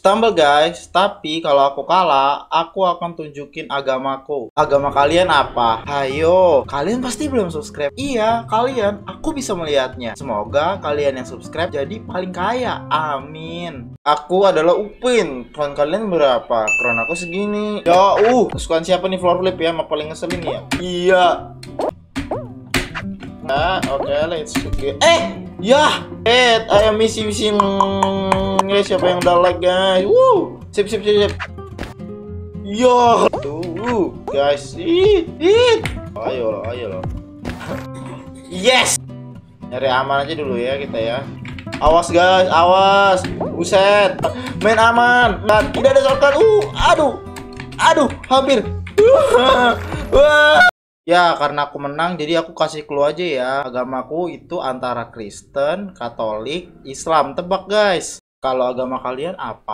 Stumble guys, tapi kalau aku kalah, aku akan tunjukin agamaku. Agama kalian apa? Hayo, kalian pasti belum subscribe. Iya, kalian, aku bisa melihatnya. Semoga kalian yang subscribe jadi paling kaya. Amin. Aku adalah Upin. Klan kalian berapa? Kron aku segini. Ya, uh, kesukaan siapa nih floor flip ya? Mau paling ngeselin ya? Iya. Nah, oke, okay, let's go. Eh, ya, eh, ayam misi misi guys, siapa yang udah like guys? Woo, sip sip sip sip. Yo, tuh guys, ih, ih. Ayo lo, ayo lo. Yes. Nyari aman aja dulu ya kita ya. Awas guys, awas. Buset. Main aman. Nah, tidak ada shortcut. Uh, aduh. Aduh, hampir. Ya, karena aku menang, jadi aku kasih clue aja ya. Agamaku itu antara Kristen, Katolik, Islam. Tebak, guys. Kalau agama kalian apa?